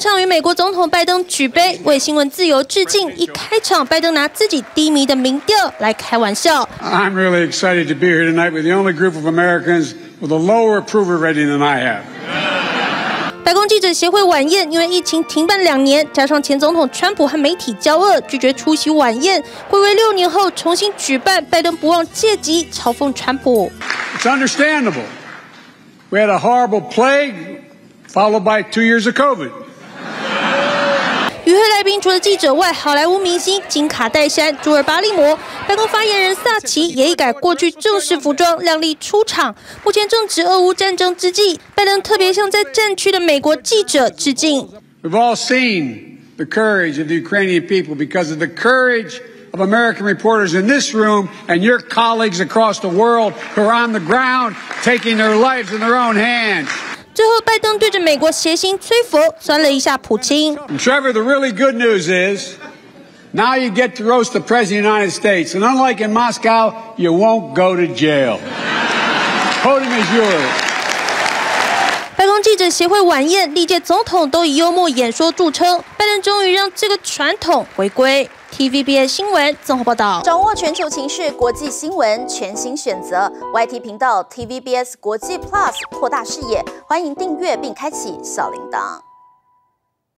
全场与美国总统拜登举杯，为新闻自由致敬。一开场，拜登拿自己低迷的民调来开玩笑。I'm really excited to be here tonight with the only group of Americans with a lower approval rating than I have. 白宫记者协会晚宴因为疫情停办两年，加上前总统川普和媒体交恶，拒绝出席晚宴。回归六年后重新举办，拜登不忘借机嘲讽川普。It's understandable. We had a horrible plague followed by two years of COVID. 与会来宾除了记者外，好莱坞明星金卡戴珊、朱尔巴利摩，白宫发言人萨奇也一改过去正式服装，靓丽出场。目前正值俄乌战争之际，拜登特别向在战区的美国记者致敬。We've all seen the courage of the Ukrainian people because of the courage of American reporters in this room and your colleagues across the world who are on the ground taking their lives in their own hands. 最后，拜登对着美国谐星崔佛酸了一下普京。Trevor, the really good news is now you get to roast the President of the United States. And unlike in Moscow, you won't go to jail. Podium is yours. 记者协会晚宴，历届总统都以幽默演说著称，拜登终于让这个传统回归。TVBS 新闻综合报道，掌握全球情势、国际新闻，全新选择 YT 频道 TVBS 国际 Plus，扩大视野。欢迎订阅并开启小铃铛。